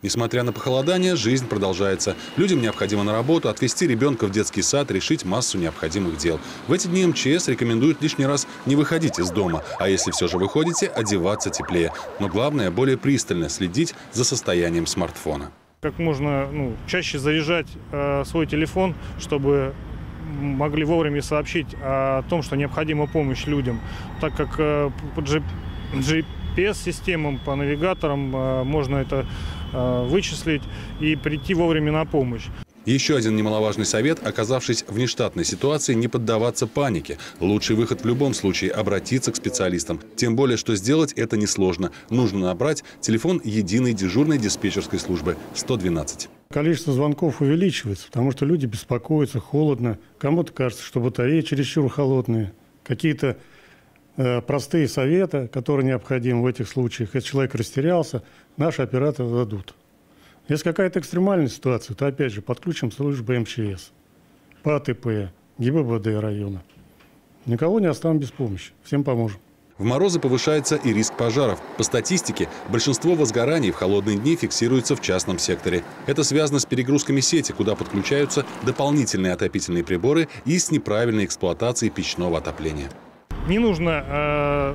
Несмотря на похолодание, жизнь продолжается. Людям необходимо на работу, отвезти ребенка в детский сад, решить массу необходимых дел. В эти дни МЧС рекомендует лишний раз не выходить из дома, а если все же выходите, одеваться теплее. Но главное, более пристально следить за состоянием смартфона. Как можно ну, чаще заряжать э, свой телефон, чтобы могли вовремя сообщить о том, что необходима помощь людям, так как э, по GPS-системам, по навигаторам э, можно это вычислить и прийти вовремя на помощь. Еще один немаловажный совет, оказавшись в нештатной ситуации, не поддаваться панике. Лучший выход в любом случае – обратиться к специалистам. Тем более, что сделать это несложно. Нужно набрать телефон единой дежурной диспетчерской службы 112. Количество звонков увеличивается, потому что люди беспокоятся, холодно. Кому-то кажется, что батареи чересчур холодные. Какие-то э, простые советы, которые необходимы в этих случаях. Если человек растерялся, наши операторы дадут. Если какая-то экстремальная ситуация, то опять же подключим службы МЧС, по АТП, ГИБДД района. Никого не оставим без помощи. Всем поможем. В морозы повышается и риск пожаров. По статистике, большинство возгораний в холодные дни фиксируется в частном секторе. Это связано с перегрузками сети, куда подключаются дополнительные отопительные приборы и с неправильной эксплуатацией печного отопления. Не нужно э,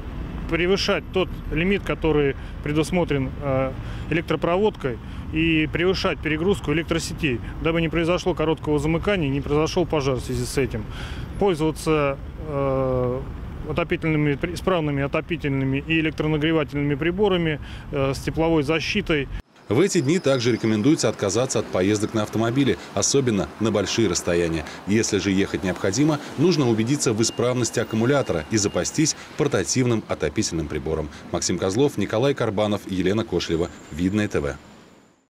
превышать тот лимит, который предусмотрен э, электропроводкой, и превышать перегрузку электросетей, дабы не произошло короткого замыкания, не произошел пожар в связи с этим. Пользоваться э, отопительными, исправными отопительными и электронагревательными приборами э, с тепловой защитой. В эти дни также рекомендуется отказаться от поездок на автомобиле, особенно на большие расстояния. Если же ехать необходимо, нужно убедиться в исправности аккумулятора и запастись портативным отопительным прибором. Максим Козлов, Николай Карбанов, Елена Кошлева. Видное ТВ.